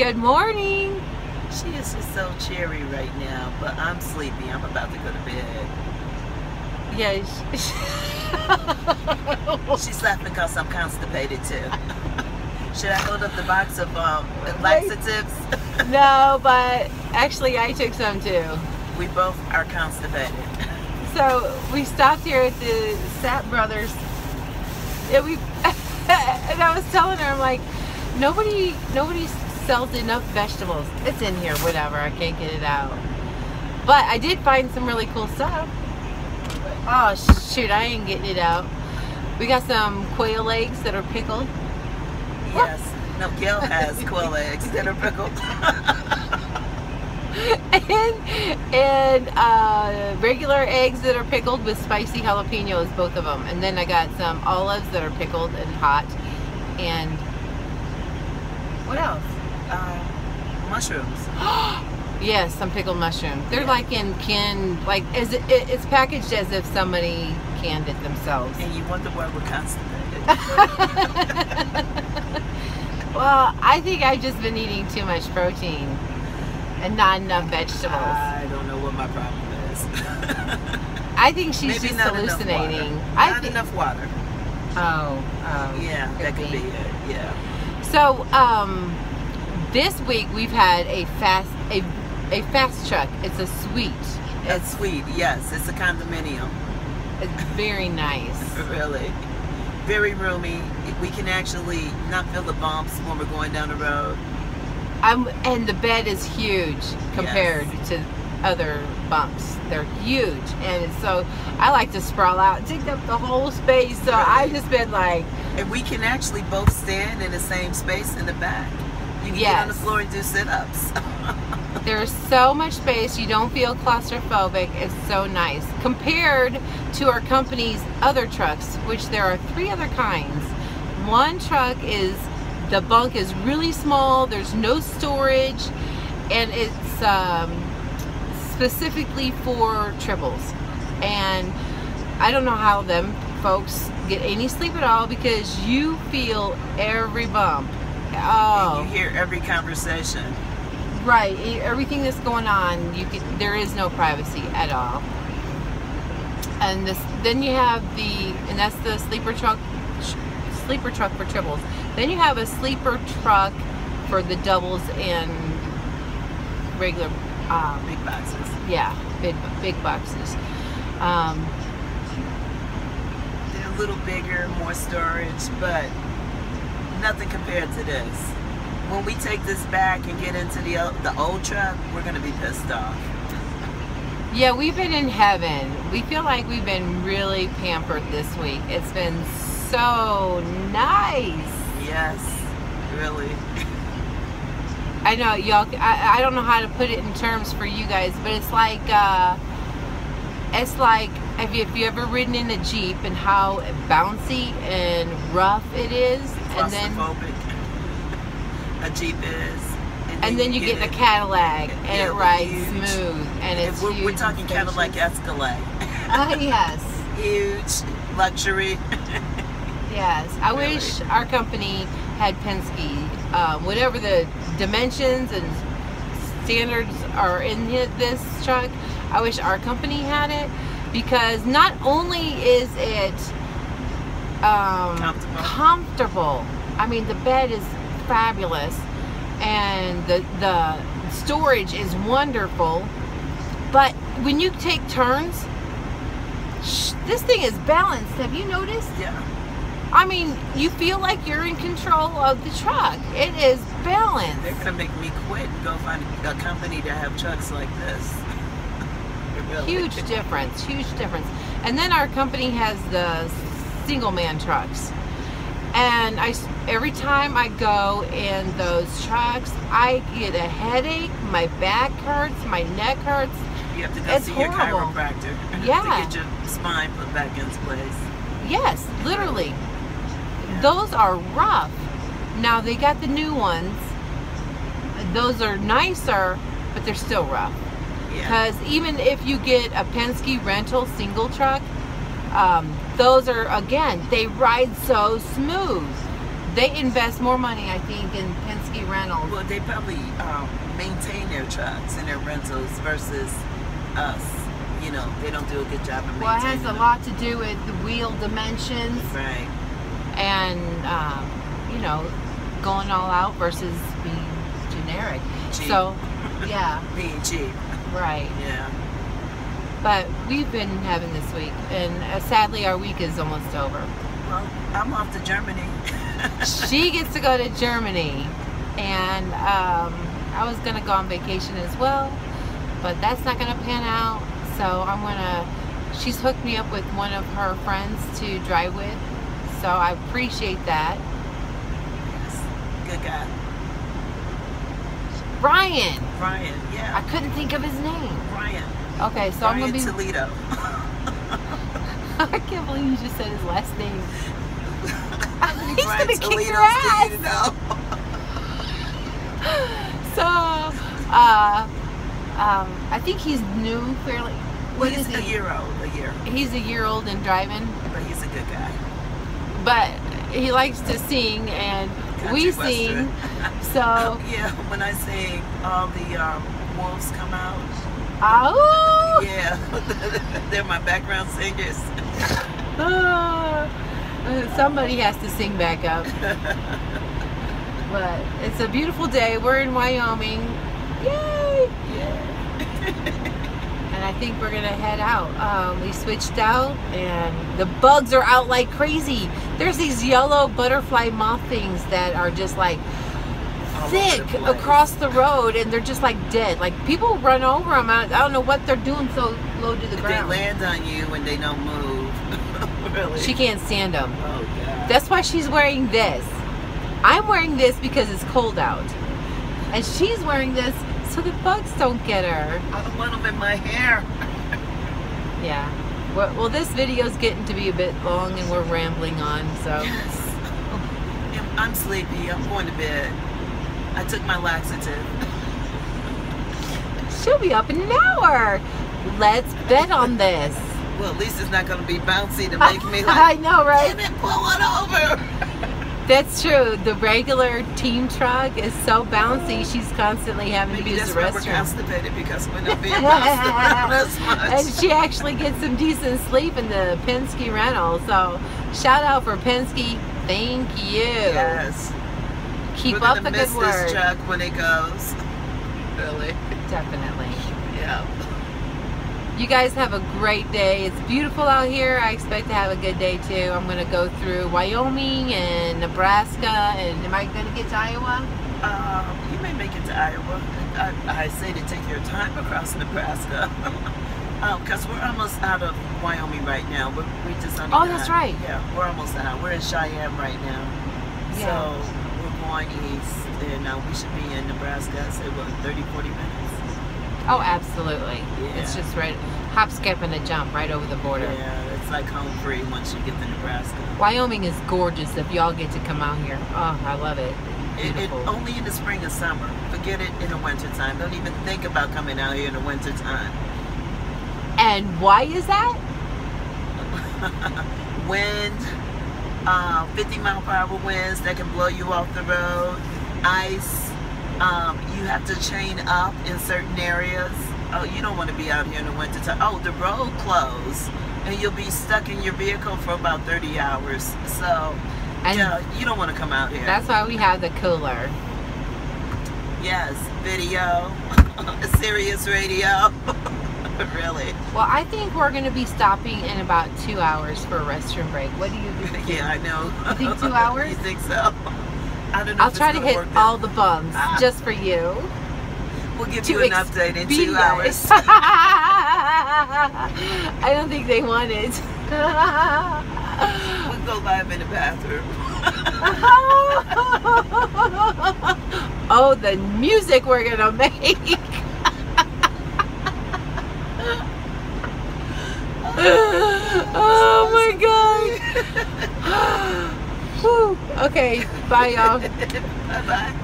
Good morning. She is just so cheery right now, but I'm sleepy. I'm about to go to bed. Yeah. She's laughing because I'm constipated too. Should I hold up the box of um, laxatives? no, but actually I took some too. We both are constipated. So we stopped here at the Sapp Brothers. And we and I was telling her, I'm like, nobody nobody sells enough vegetables. It's in here, whatever. I can't get it out. But I did find some really cool stuff. Oh shoot, I ain't getting it out. We got some quail eggs that are pickled. Yes. No, Gail has quail eggs that are pickled. and and uh, regular eggs that are pickled with spicy jalapenos, both of them. And then I got some olives that are pickled and hot. And what else? Uh, mushrooms. yes, some pickled mushrooms. They're like in can like as it, it's packaged as if somebody canned it themselves. And you wonder why we're constipated. well, I think I've just been eating too much protein and not enough vegetables. I don't know what my problem is. I think she's Maybe just hallucinating. I not enough water. Oh, oh. Yeah, that could be be. it. Yeah. So, um, this week we've had a fast a a fast truck. It's a suite. It's sweet. Yes, it's a condominium. it's very nice. Really. Very roomy. We can actually not feel the bumps when we're going down the road. I'm and the bed is huge compared to other bumps. They're huge, and so I like to sprawl out, take up the whole space. So I've just been like, And we can actually both stand in the same space in the back. Can get on the Yes. floor and do sit-ups. There's so much space. You don't feel claustrophobic. It's so nice compared to our company's other trucks, which there are three other kinds. One truck is the bunk is really small. There's no storage, and it's um, specifically for triples. And I don't know how them folks get any sleep at all because you feel every bump. Oh, you hear every conversation. Right. Everything that's going on, you can. There is no privacy at all. And this, then you have the, and that's the sleeper truck, sleeper truck for triples. Then you have a sleeper truck for the doubles and regular, um, Big boxes. yeah, big big boxes. Um, They're a little bigger, more storage, but nothing compared to this. When we take this back and get into the the old truck, we're gonna be pissed off. yeah, we've been in heaven. We feel like we've been really pampered this week. It's been so nice. Yes, really. I know y'all. I, I don't know how to put it in terms for you guys, but it's like uh, it's like if you, have you ever ridden in a jeep and how bouncy and rough it is, and then a Jeep is. and then you get in a Cadillac and Yeah, it rides huge. smooth and And it's we're, huge we're and talking Cadillac. Escalade. Ah yes, Huge, luxury. yes. I Really? wish our company had Penske. Uh, whatever the dimensions and standards are in this truck, I wish our company had it because not only is it um, Comfortable. comfortable, I mean the bed is fabulous and the the storage is wonderful, but when you take turns, sh- this thing is balanced. Have you noticed? Yeah. I mean, you feel like you're in control of the truck. It is balanced. They're gonna make me quit and go find a company to have trucks like this. Really. Huge difference, huge difference. And then our company has the single man trucks. And I every time I go in those trucks, I get a headache, my back hurts, my neck hurts. You have to go It's see your horrible. chiropractor Yeah. to get your spine put back in place. Yes, literally. Yeah. Those are rough. Now they got the new ones. Those are nicer, but they're still rough. Yeah. Because even if you get a Penske rental single truck, um, those are again they ride so smooth. they invest more money, I think, in Penske Rentals. Well, they probably um, maintain their trucks and their rentals versus us. You know, they don't do a good job of maintaining Well, it has a them. lot to do with the wheel dimensions Right. And, um, you know, going all out versus being generic. Cheap. So, yeah, Being cheap. right. Yeah. But we've been having this week, and uh, sadly, our week is almost over. Well, I'm off to Germany. she gets to go to Germany, and um, I was gonna go on vacation as well, but that's not gonna pan out. So I'm gonna. She's hooked me up with one of her friends to drive with, so I appreciate that. Good guy. Ryan, Brian. Yeah. I couldn't think of his name. Brian. Okay, so Brian I'm gonna be. Toledo. I can't believe you just said his last name. He's Brian gonna kick your ass. Toledo. So, uh, um, I think he's new, fairly. What He's is a he? year old. A year. He's a year old and driving, But he's a good guy. But he likes to sing, and we Country sing. western. So, Yeah, when I sing, all the um, wolves come out. oh, Yeah, they're my background singers. ah. somebody has to sing back up. But it's a beautiful day. We're in Wyoming. Yay! And I think we're gonna head out. Um, we switched out, and the bugs are out like crazy. There's these yellow butterfly moth things that are just like the thick across the road, and they're just like dead. Like people run over them. I, I don't know what they're doing so low to the They ground. land on you when they don't move. really? She can't stand them. Oh God. That's why she's wearing this. I'm wearing this because it's cold out, and she's wearing this so the bugs don't get her. I don't want them in my hair. Yeah. Well, well, this video's getting to be a bit long, and we're rambling on. So Yes. I'm- sleepy. I'm going to bed. I took my laxative. she'll be up in an hour. Let's bet on this. Well, at least it's not going to be bouncy to make me I know, right? damn it, pull it over. That's true. The regular team truck is so bouncy. She's constantly having Maybe to use that's the why we're constipated because we're not being around as much. and she actually gets some decent sleep in the Penske rental. So shout out for Penske. Thank you. Yes. Keep we're up the miss good work. this truck when it goes. Really? Definitely. Yeah. You guys have a great day. It's beautiful out here. I expect to have a good day too. I'm going to go through Wyoming and Nebraska. And am I going to get to Iowa? Um, you may make it to Iowa. I, I say to take your time across Nebraska. Because we're almost out of Wyoming right now. We're, we just only Oh, that's right. Yeah, we're almost out. We're in Cheyenne right now. Yeah. So we're going east, and uh, we should be in Nebraska, I say, what, 30, 40 minutes? Oh, absolutely. It's just right, hop, skip, and a jump right over the border. Yeah, it's like home free once you get to Nebraska. Wyoming is gorgeous if y'all get to come out here. Oh, I love it. It, it, only in the spring and summer. Forget it in the wintertime. Don't even think about coming out here in the wintertime. And why is that? Wind, uh, 50 mile per hour winds that can blow you off the road, ice. Um, you have to chain up in certain areas. Oh, you don't want to be out here in the winter time. Oh, the road closed, and you'll be stuck in your vehicle for about 30 hours. So, And yeah, you don't want to come out here. that's why we have the cooler. yes, video, Sirius radio. really? Well, I think we're going to be stopping in about two hours for a restroom break. What do you think? Yeah, I know. You think two hours? you think so? I don't know. I'll try to hit all the bums Ah. just for you. We'll give you an update in two hours. I don't think they want it. we'll go live in the bathroom. oh, the music we're gonna make. oh my god. Okay, bye y'all. bye bye.